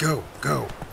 Go, go.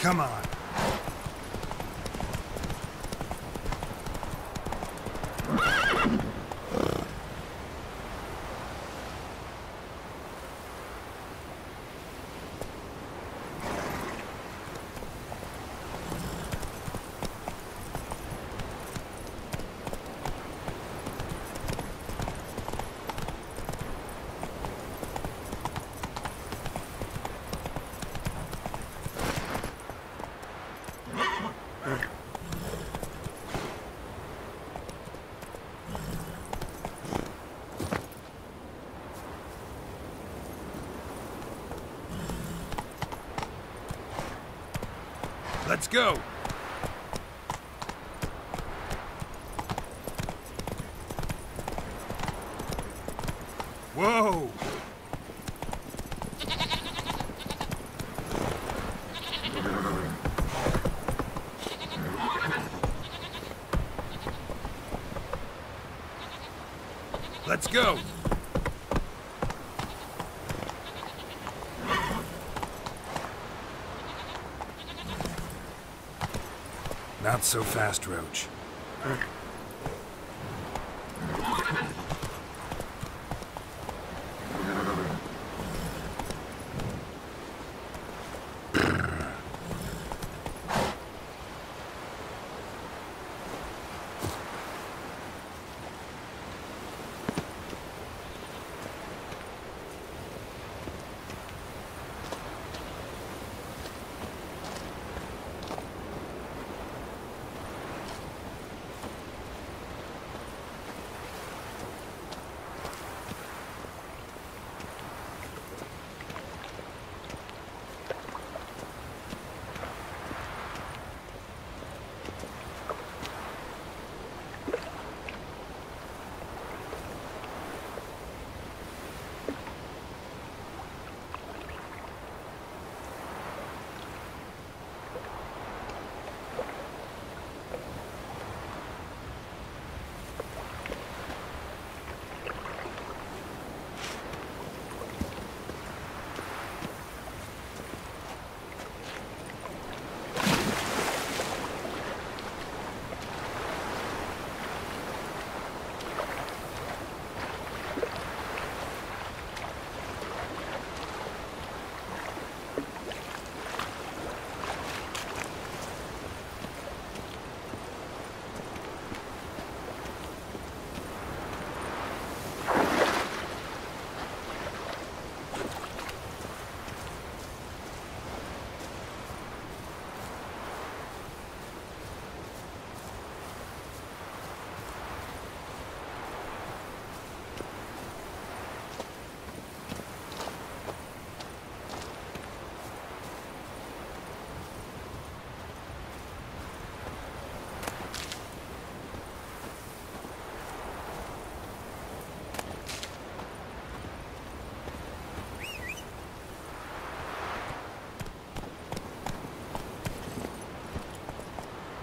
Come on. Let's go. Whoa! Let's go. Not so fast, Roach.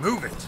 Move it.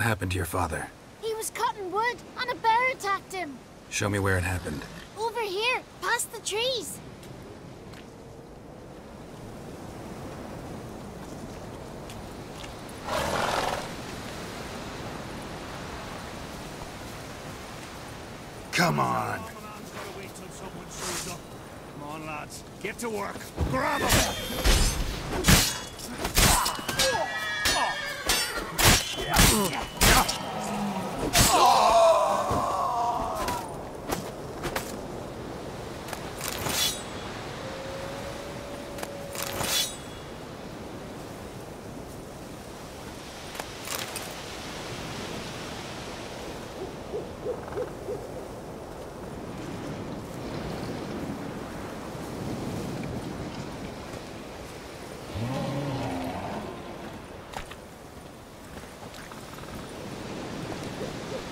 What happened to your father? He was cutting wood, and a bear attacked him. Show me where it happened. Over here, past the trees. Come on. Man's gotta wait till someone shows up. Come on, lads. Get to work.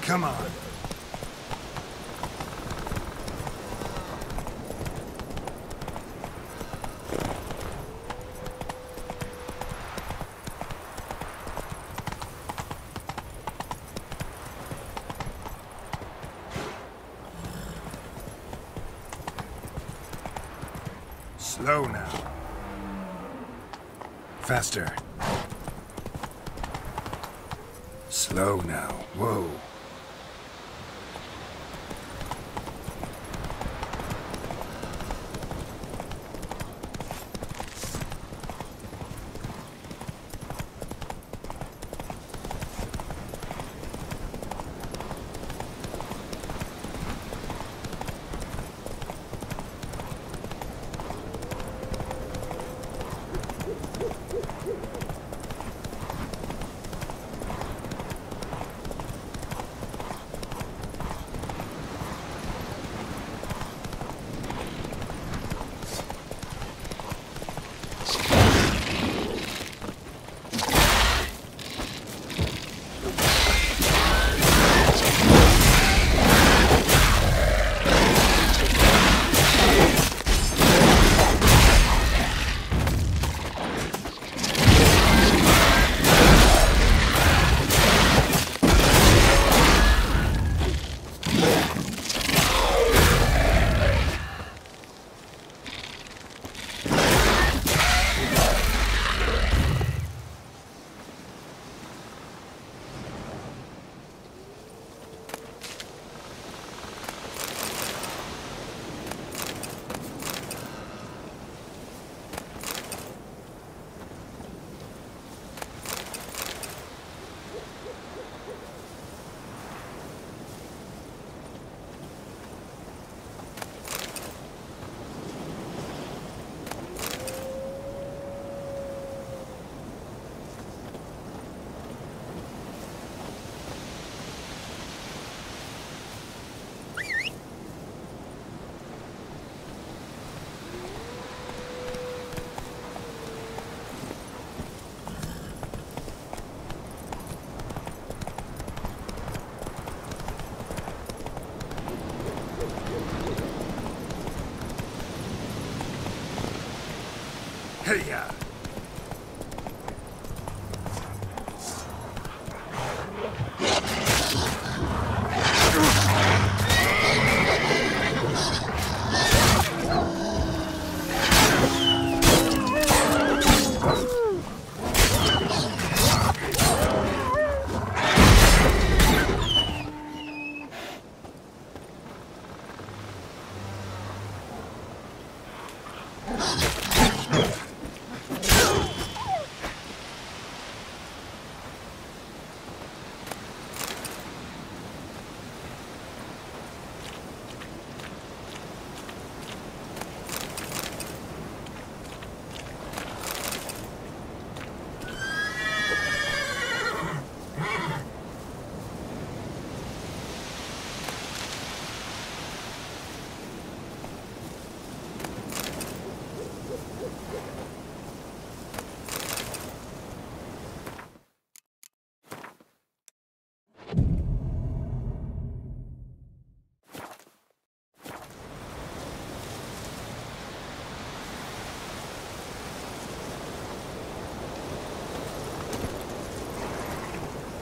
Come on. Slow now. Faster. Slow now. Whoa. Ya.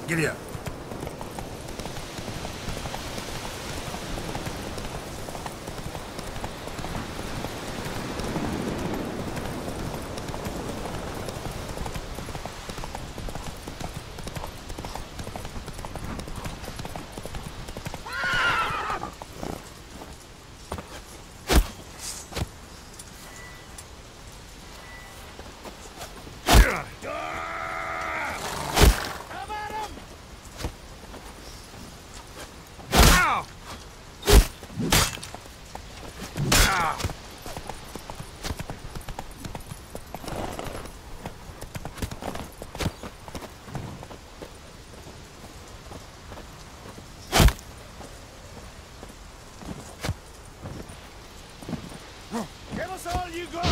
Giddy up. Come at him! Ow! Ow! Give us all you got!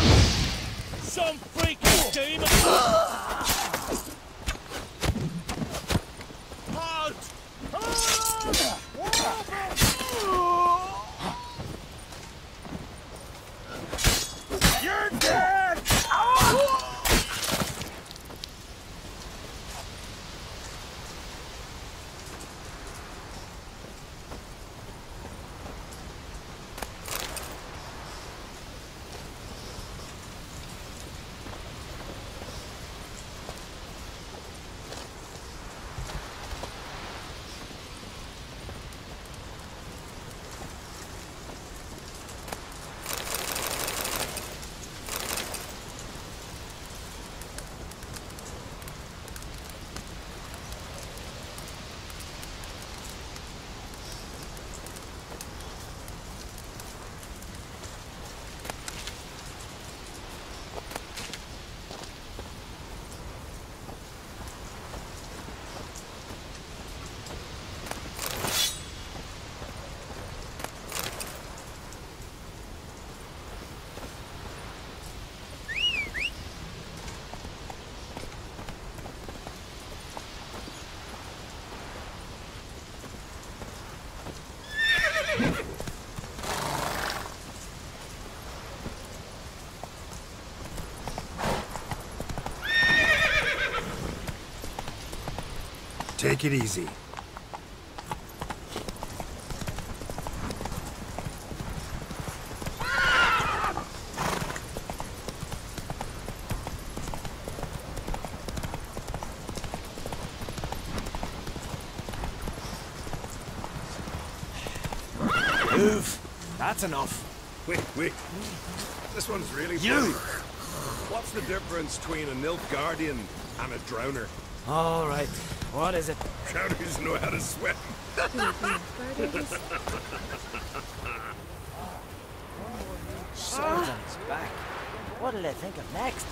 Some freaking demon! Take it easy. Move! That's enough. Wait, wait. This one's really You! funny. What's the difference between a Nilfgaardian and a drowner? All right. What is it? Drowners know how to swim. Sergeant's back. What'll they think of next?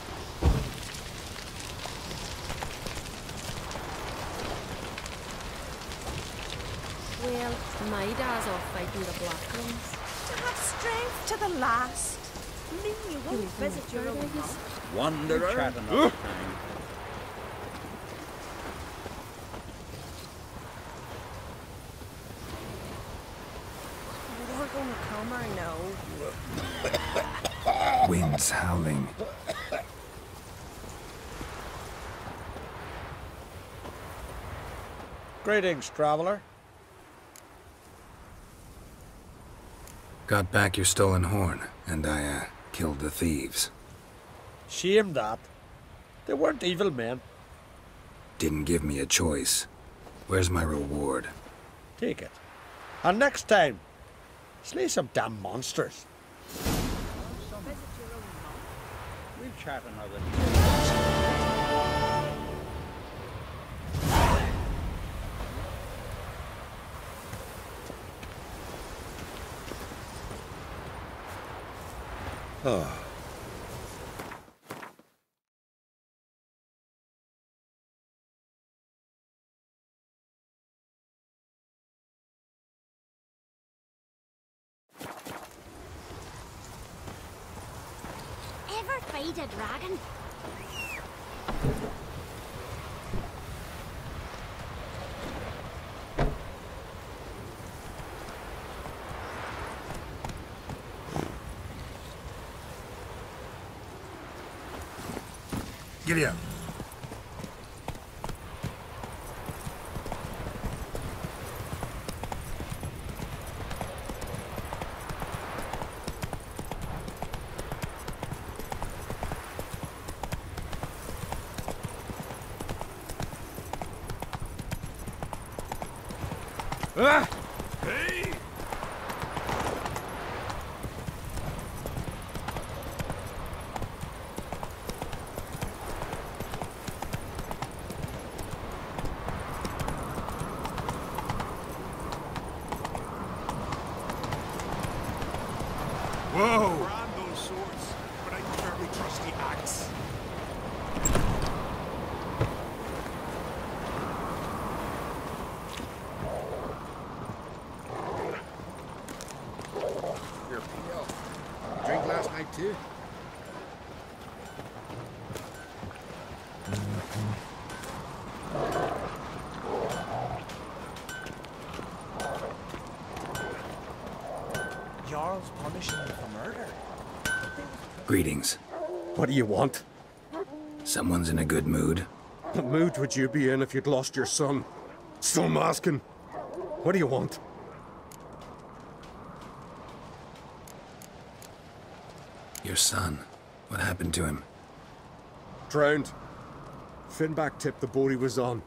Well, my dad's off fighting the black ones. To have strength to the last. Me, you Do won't we visit your own paradise? Wanderer. Chat another time. We're gonna come or no? Winds howling. Greetings, traveler. Got back your stolen horn, and I, uh, killed the thieves. Shame that. They weren't evil men. Didn't give me a choice. Where's my reward? Take it. And next time, slay some damn monsters. Chat another time. Dragon? Giddy. Ah! Hey! axe. Here, PL. Drink last night too? Jarl's punishing him for murder. Greetings. What do you want? Someone's in a good mood. What mood would you be in if you'd lost your son? Still masking. What do you want? Your son. What happened to him? Drowned. Finback tipped the boat he was on.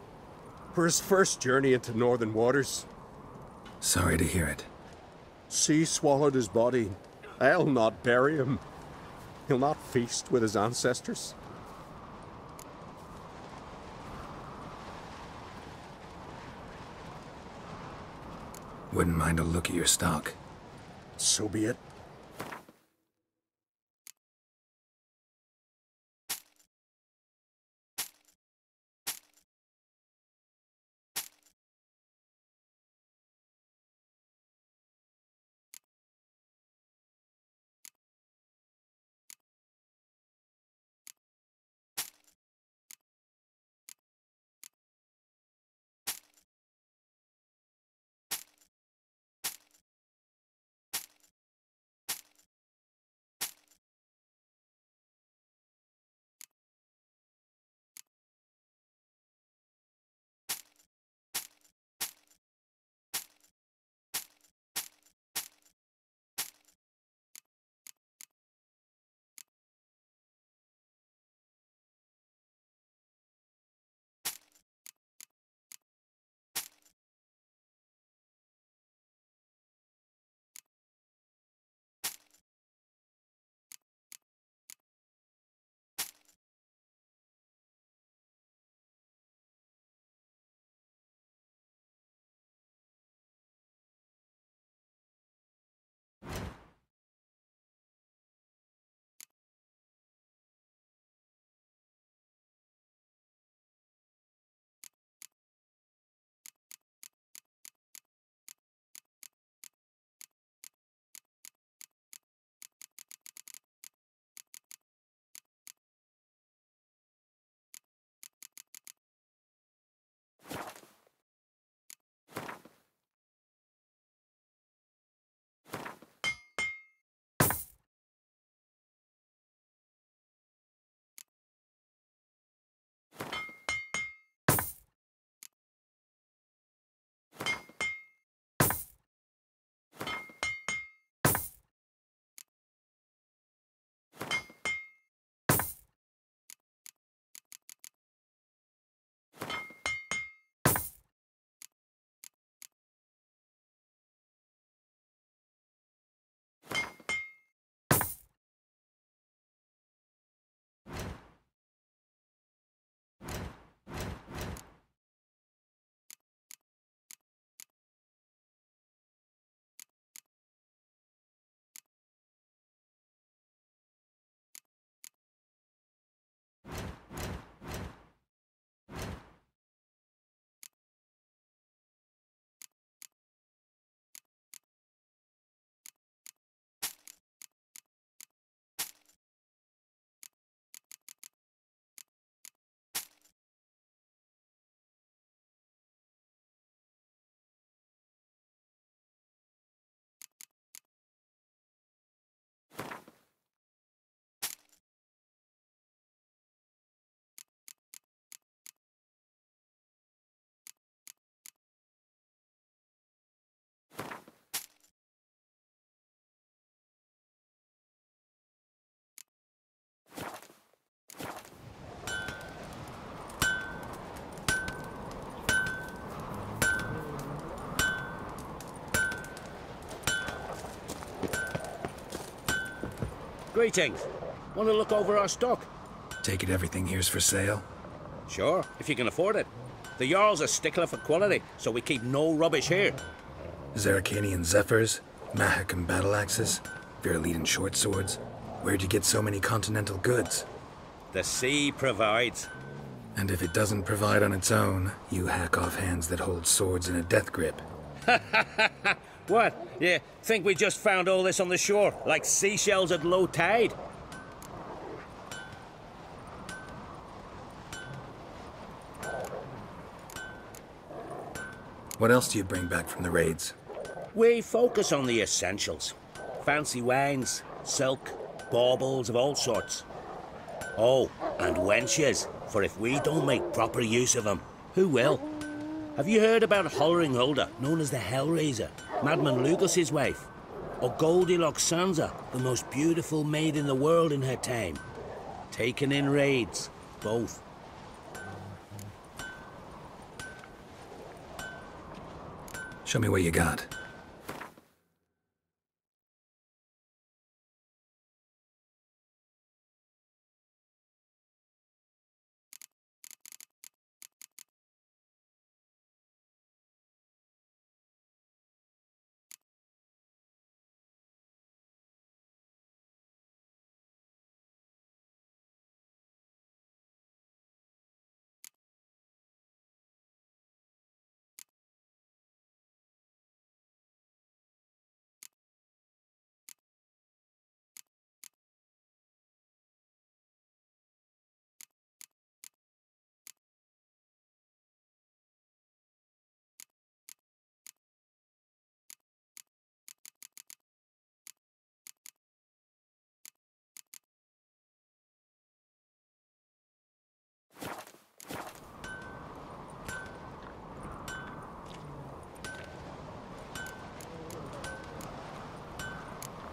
For his first journey into northern waters. Sorry to hear it. Sea swallowed his body. I'll not bury him. He'll not feast with his ancestors. Wouldn't mind a look at your stock. So be it. Greetings. Want to look over our stock? Take it everything here's for sale? Sure, if you can afford it. The Jarl's a stickler for quality, so we keep no rubbish here. Zerrikanian Zefhars? Mahakam battle axes? Viroledan short swords? Where'd you get so many continental goods? The sea provides. And if it doesn't provide on its own, you hack off hands that hold swords in a death grip. What? Yeah, think we just found all this on the shore, like seashells at low tide? What else do you bring back from the raids? We focus on the essentials. Fancy wines, silk, baubles of all sorts. Oh, and wenches, for if we don't make proper use of them, who will? Have you heard about Hollering Holder, known as the Hellraiser, Madman Lugos's wife? Or Goldilocks Sansa, the most beautiful maid in the world in her time? Taken in raids, both. Show me what you got.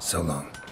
So long.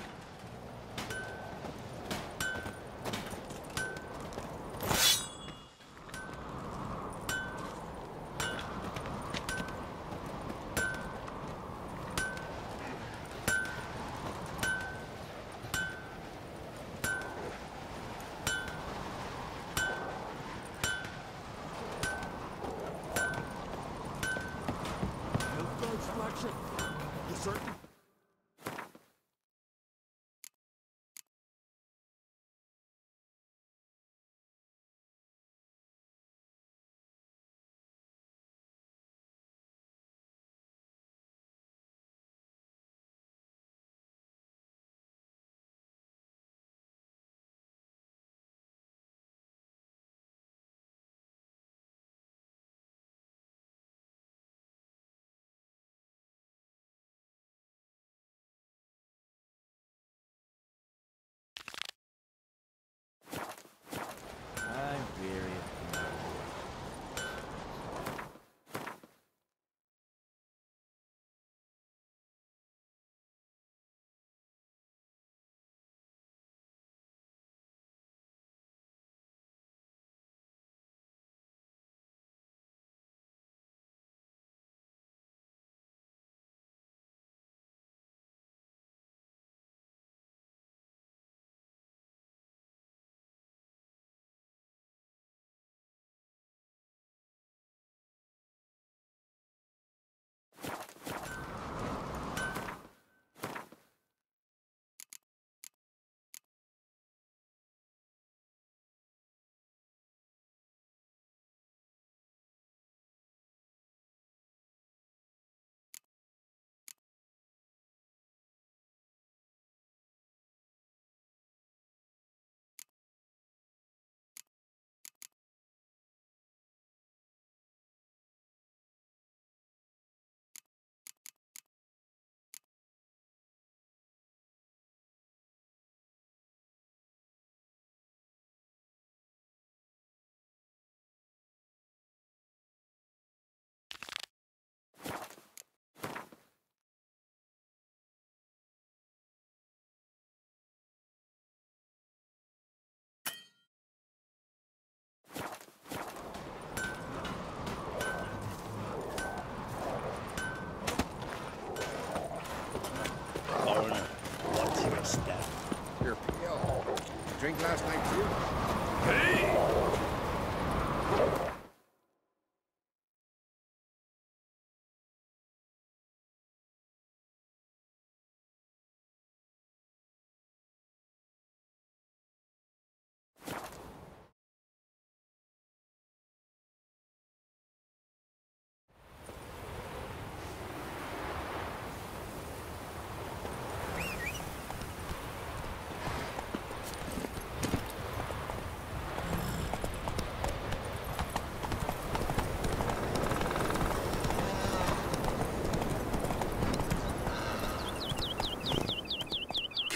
Last night too?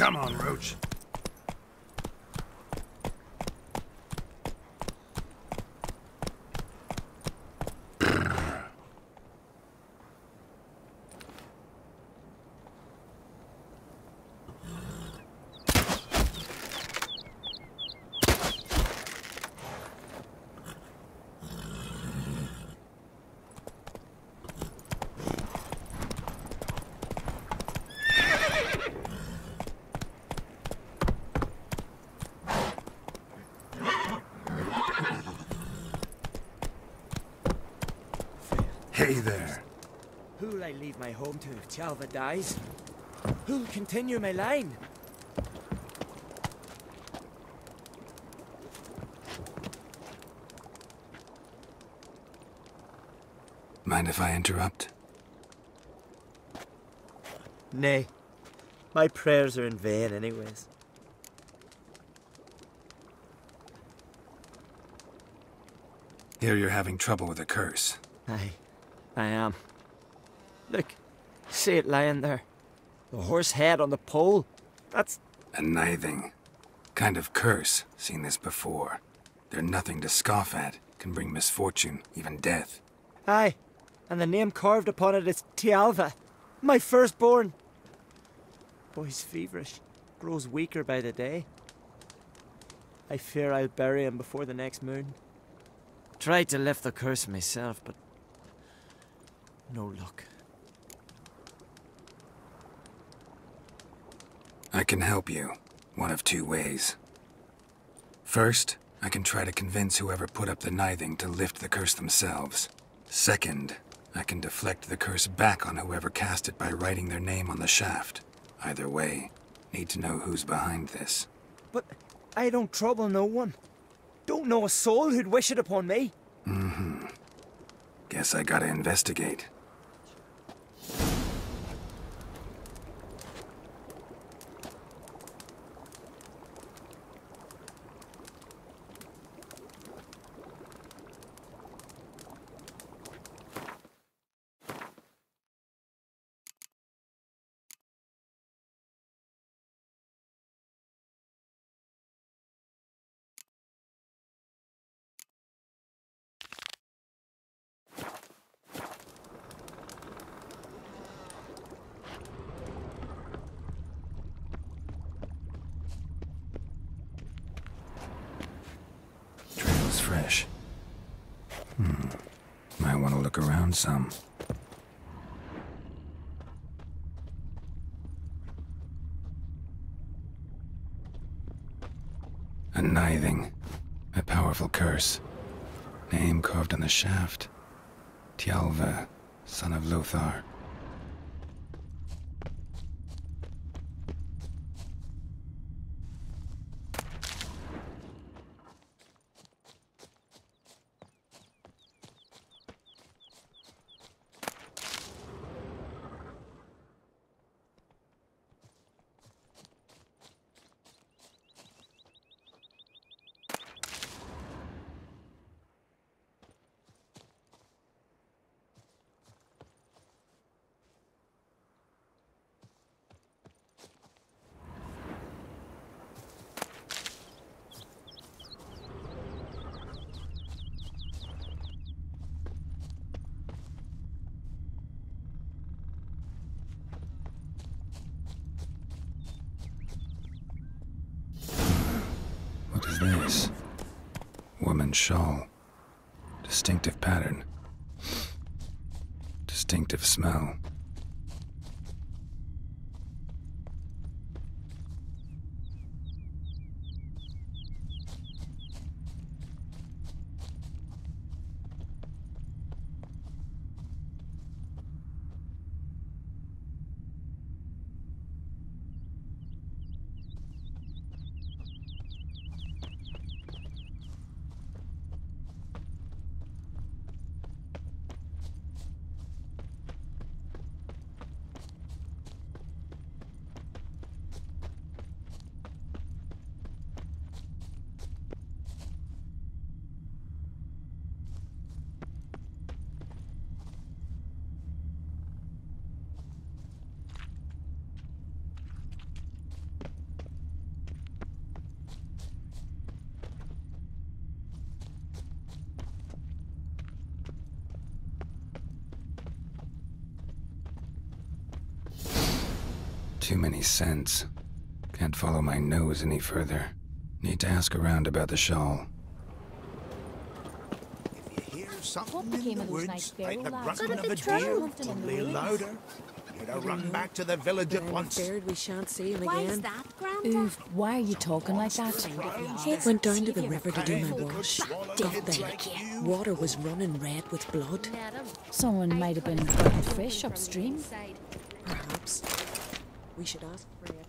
Come on, Roach. Hey there. Who'll I leave my home to if Tjalva dies? Who'll continue my line? Mind if I interrupt? Nay. My prayers are in vain, anyways. Here you're having trouble with a curse. Aye, I am. Look, see it lying there. The horse head on the pole. That's. A nithing. Kind of curse. Seen this before. They're nothing to scoff at. Can bring misfortune, even death. Aye, and the name carved upon it is Tjalva, my firstborn. Boy's feverish, grows weaker by the day. I fear I'll bury him before the next moon. Tried to lift the curse myself, but no luck. I can help you. One of two ways. First, I can try to convince whoever put up the nithing to lift the curse themselves. Second, I can deflect the curse back on whoever cast it by writing their name on the shaft. Either way, need to know who's behind this. But I don't trouble no one. Don't know a soul who'd wish it upon me. Mm-hmm. Guess I gotta investigate. Trail's fresh. Hmm. Might want to look around some. A nithing. A powerful curse. Name carved on the shaft. Tjalva, son of Lothar. Is this? Woman's shawl. Distinctive pattern. Distinctive smell. Too many scents. Can't follow my nose any further. Need to ask around about the shawl. If you hear something What became in the of woods, nice like the barrel lads? grunting What of a deer, hunting in the only louder. You'd have run mm-hmm. back to the village at once. afraid we shan't see him Why's again. that, Granda? Oof, why are you talking like that? Went down to the river to do my wash. Got there. like. Water was running red with blood. Someone might have been burning fish upstream. Perhaps. We should ask Freya.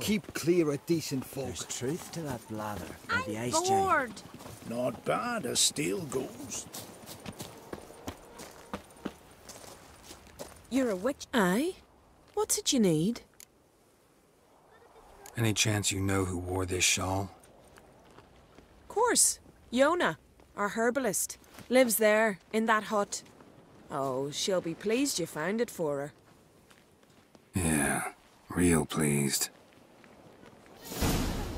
Keep clear of decent folk. There's truth to that blather by the I'm ice giant. bored. Not bad as steel goes. You're a witch? Aye. What's it you need? Any chance you know who wore this shawl? Course. Yona, our herbalist, lives there, in that hut. Oh, she'll be pleased you found it for her. Yeah, real pleased.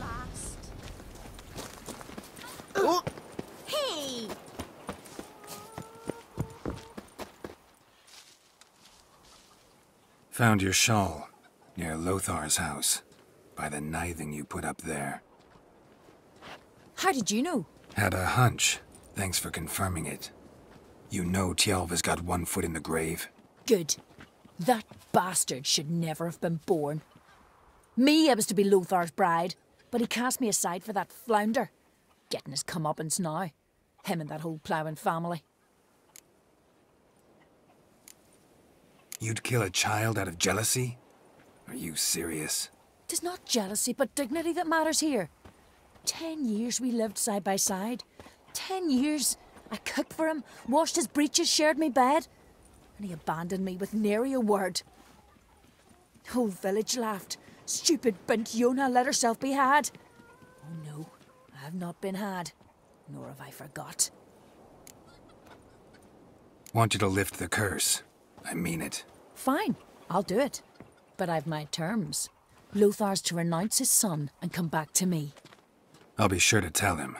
Last. Oh, Hey! Found your shawl near Lothar's house by the nithing you put up there. How did you know? Had a hunch. Thanks for confirming it. You know Tjalva's got one foot in the grave. Good. That bastard should never have been born. Me, I was to be Lothar's bride, but he cast me aside for that flounder. Getting his comeuppance now. Him and that whole ploughing family. You'd kill a child out of jealousy? Are you serious? Tis not jealousy, but dignity that matters here. Ten years we lived side by side. Ten years. I cooked for him, washed his breeches, shared me bed. And he abandoned me with nary a word. The Whole village laughed. Stupid bint Yona let herself be had. Oh no, I have not been had, nor have I forgot. Want you to lift the curse. I mean it. Fine, I'll do it. But I've my terms. Lothar's to renounce his son and come back to me. I'll be sure to tell him.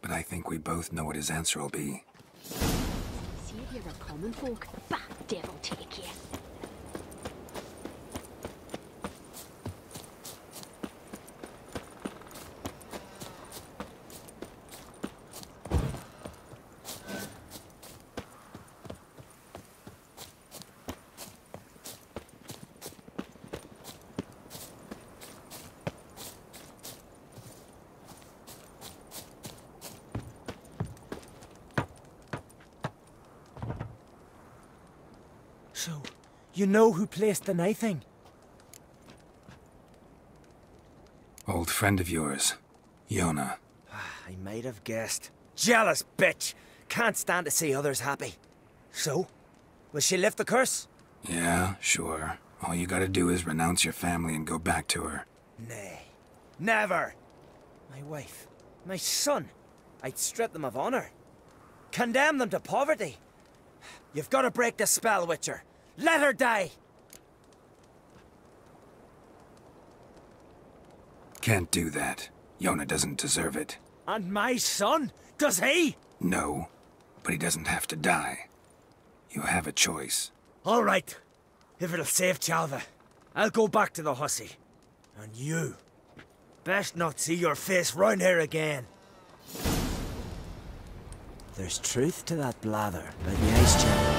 But I think we both know what his answer will be you. So, you know who placed the nithing? Old friend of yours, Yona. Ah, I might have guessed. Jealous bitch! Can't stand to see others happy. So, will she lift the curse? Yeah, sure. All you gotta do is renounce your family and go back to her. Nay. Never! My wife, my son. I'd strip them of honor. Condemn them to poverty. You've got to break the spell, Witcher. Let her die! Can't do that. Yona doesn't deserve it. And my son? Does he? No, but he doesn't have to die. You have a choice. All right. If it'll save Tjalva, I'll go back to the hussy. And you, best not see your face round here again. There's truth to that blather by the ice giant.